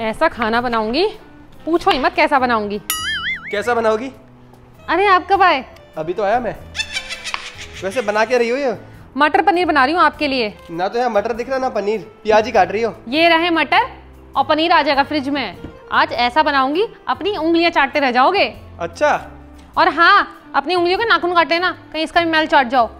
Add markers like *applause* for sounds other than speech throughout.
ऐसा खाना बनाऊँगी। पूछो ही मत कैसा बनाऊँगी। कैसा बनाओगी? अरे आप कब आए? अभी तो आया मैं। वैसे बना के रही हो ये? मटर पनीर बना रही हूँ आपके लिए। ना तो यहाँ मटर दिख रहा ना पनीर। प्याज ही काट रही हो। ये रहे मटर और पनीर आ जाएगा फ्रिज में। आज ऐसा बनाऊँगी अपनी उंगलियाँ चाटते रह जाओगे। अच्छा। और हाँ अपनी उंगलियों के नाखून काट लेना कहीं इसका भी मैल चाट जाओ।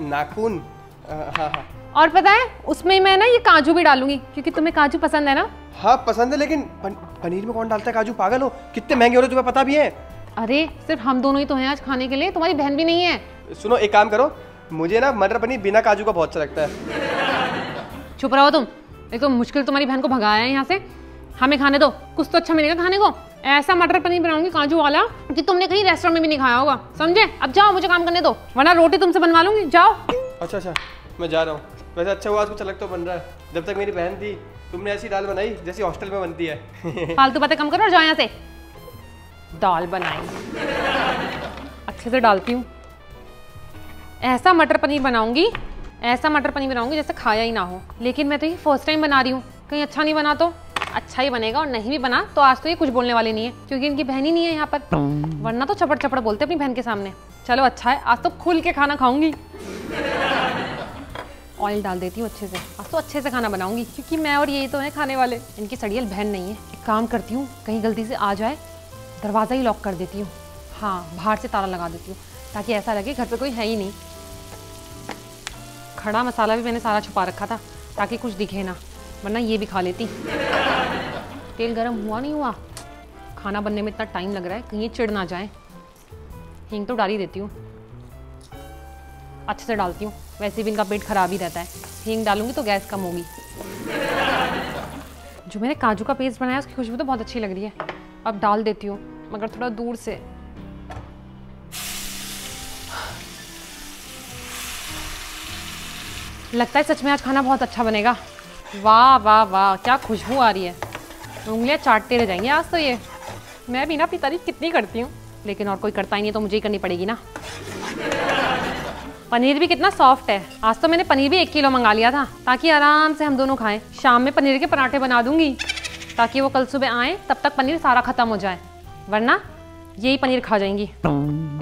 नाखून? हाँ हाँ। और पता है उसमें मैं ना ये काजू भी डालूँगी क्योंकि तुम्हें काजू पसंद है ना? हाँ पसंद है लेकिन पन, पनीर में कौन डालता है काजू? पागल हो कितने महँगे हो रहे तुम्हें पता भी है? अरे सिर्फ़ हम दोनों ही तो हैं आज खाने के लिए तुम्हारी बहन भी नहीं है। सुनो एक काम करो मुझे ना मटर पनीर बिना काजू का बहुत अच्छा लगता है। चुप रहो तुम एक तो मुश्किल तुम्हारी बहन को भगाया है यहाँ से। हमें खाने दो कुछ तो अच्छा मिलेगा खाने को। ऐसा मटर पनीर बनाऊँगी काजू वाला कि तुमने कहीं रेस्टोरेंट में भी नहीं खाया होगा समझे? अब जाओ मुझे काम करने दो वरना रोटी तुमसे बनवा लूँगी जाओ। अच्छा अच्छा मैं जा रहा हूँ। वैसे अच्छा हुआ कुछ अलग तो बन रहा है। जब तक मेरी बहन थी, तुमने ऐसी दाल बनाई जैसी हॉस्टल में बनती है। *laughs* फालतू बातें कम करो और जाओ यहाँ से। दाल बनाई। अच्छे से डालती हूँ। ऐसा मटर पनीर बनाऊँगी, ऐसा मटर पनीर बनाऊँगी जैसे खाया ही ना हो। लेकिन मैं तो ये फ़र्स्ट टाइम बना रही हूँ। कहीं अच्छा नहीं बना तो अच्छा ही बनेगा और नहीं भी बना तो आज तो ये कुछ बोलने वाले नहीं है, क्योंकि इनकी बहन ही नहीं है यहाँ पर। वरना तो चपड़ चपड़ बोलते अपनी बहन के सामने। चलो अच्छा है, आज तो खुल के खाना खाऊँगी। ऑयल डाल देती हूँ अच्छे से। आज तो अच्छे से खाना बनाऊँगी, क्योंकि मैं और यही तो है खाने वाले। इनकी सड़ियल बहन नहीं है। एक काम करती हूँ, कहीं गलती से आ जाए, दरवाज़ा ही लॉक कर देती हूँ। हाँ बाहर से ताला लगा देती हूँ, ताकि ऐसा लगे घर पर कोई है ही नहीं। खड़ा मसाला भी मैंने सारा छुपा रखा था, ताकि कुछ दिखे ना, वरना ये भी खा लेती। तेल गर्म हुआ नहीं हुआ? खाना बनने में इतना टाइम लग रहा है, कहीं चिड़ ना जाए। हींग तो डाल ही देती हूँ। अच्छे से डालती हूँ। वैसे भी इनका पेट खराब ही रहता है। हींग डालूँगी तो गैस कम होगी। जो मैंने काजू का पेस्ट बनाया, उसकी खुशबू तो बहुत अच्छी लग रही है। अब डाल देती हूँ, मगर थोड़ा दूर से। लगता है सच में आज खाना बहुत अच्छा बनेगा। वाह वाह वाह, क्या खुशबू आ रही है। उंगलियाँ चाटते रह जाएँगे आज तो ये। मैं भी ना अपनी तारीफ़ कितनी करती हूँ, लेकिन और कोई करता ही नहीं तो मुझे ही करनी पड़ेगी ना। पनीर भी कितना सॉफ्ट है। आज तो मैंने पनीर भी एक किलो मंगा लिया था, ताकि आराम से हम दोनों खाएँ। शाम में पनीर के पराठे बना दूँगी, ताकि वो कल सुबह आए, तब तक पनीर सारा खत्म हो जाए। वरना यही पनीर खा जाएँगी।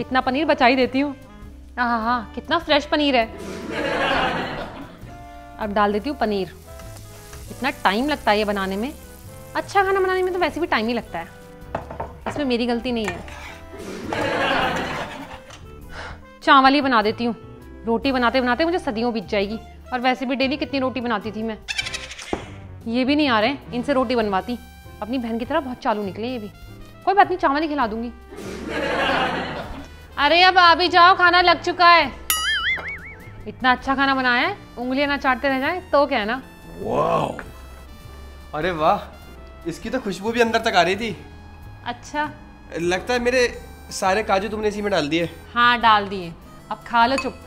इतना पनीर बचा ही देती हूँ। हाँ हाँ कितना फ्रेश पनीर है। अब डाल देती हूँ पनीर। इतना टाइम लगता है ये बनाने में। अच्छा खाना बनाने में तो वैसे भी टाइम ही लगता है। इसमें मेरी गलती नहीं है। चावल ही बना देती हूँ। रोटी बनाते बनाते मुझे सदियों बीत जाएगी। और वैसे भी डेली कितनी रोटी बनाती थी मैं। ये भी नहीं आ रहे इनसे रोटी बनवाती। अपनी बहन की तरह बहुत चालू निकले ये भी। कोई बात नहीं चावल ही खिला दूँगी। अरे अब आ भी जाओ खाना लग चुका है। इतना अच्छा खाना बनाया है उंगलियाँ ना चाटते रह जाए तो क्या है ना? अरे वाह इसकी तो खुशबू भी अंदर तक आ रही थी। अच्छा। लगता है मेरे सारे काजू तुमने इसी में डाल दिए। हाँ डाल दिए। अब खा लो चुप।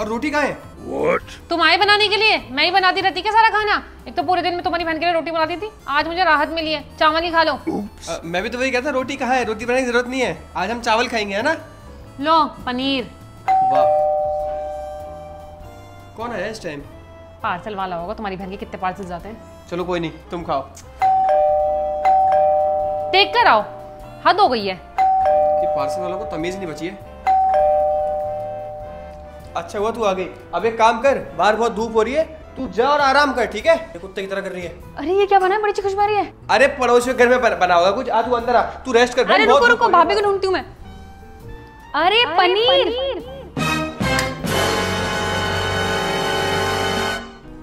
और रोटी कहाँ है? What? तुम आए बनाने के लिए? मैं ही बनाती रहती क्या सारा खाना? एक तो पूरे दिन में तुम्हारी बहन के लिए रोटी बनाती थी। आज मुझे राहत मिली है। चावल ही खा लो। अ, मैं भी तो वही कहता रोटी कहाँ है? रोटी बनाने की ज़रूरत नहीं है। आज हम चावल खाएँगे है ना? लो पनीर। वाह। कौन है इस टाइम पार्सल वाला होगा तुम्हारी बहन के कितने पार्सल जाते हैं? चलो कोई नहीं तुम खाओ। देख कर आओ। हद हो गई है। पार्सल वालों को तमीज नहीं बची है? अच्छा हुआ तू आ गई। अब एक काम कर बाहर बहुत धूप हो रही है तू जा और आराम कर ठीक है? ये कुत्ते की तरह कर रही है। अरे ये क्या बना है? बड़ी अच्छी खुशबू है। अरे पड़ोसी के घर में बना होगा कुछ। आ तू अंदर आ। तू रेस्ट कर अरे रुको रुको। भाभी को ढूंढती हूँ मैं। अरे पनीर।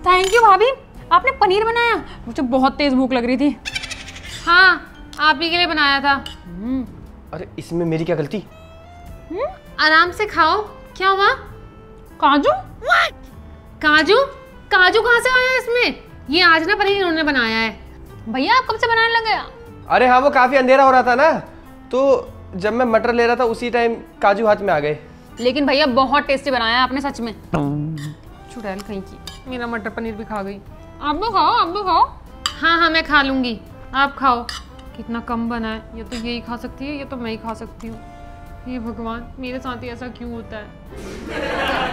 थैंक यू भाभी। आपने पनीर बनाया? मुझे बहुत तेज भूख लग रही थी। हाँ आप ही के लिए बनाया था। हम्म, अरे इसमें मेरी क्या गलती? हम्म, आराम से खाओ। क्या हुआ? काजू? काजू? काजू कहाँ से आया इसमें? ये आज ना पनीर इन्होंने बनाया है। भैया आप कब से बनाने लगे अरे हाँ वो काफ़ी अंधेरा हो रहा था ना। तो जब मैं मटर ले रहा था उसी टाइम काजू हाथ में आ गए। लेकिन भैया बहुत टेस्टी बनाया आपने सच में। चुड़ैल कहीं की। मेरा मटर पनीर भी खा गई। आप भी खाओ आप भी खाओ। हाँ हाँ मैं खा लूँगी। आप खाओ। कितना कम बना है। ये तो यही खा सकती है ये तो मैं ही खा सकती हूँ। ये भगवान मेरे साथ ही ऐसा क्यों होता है?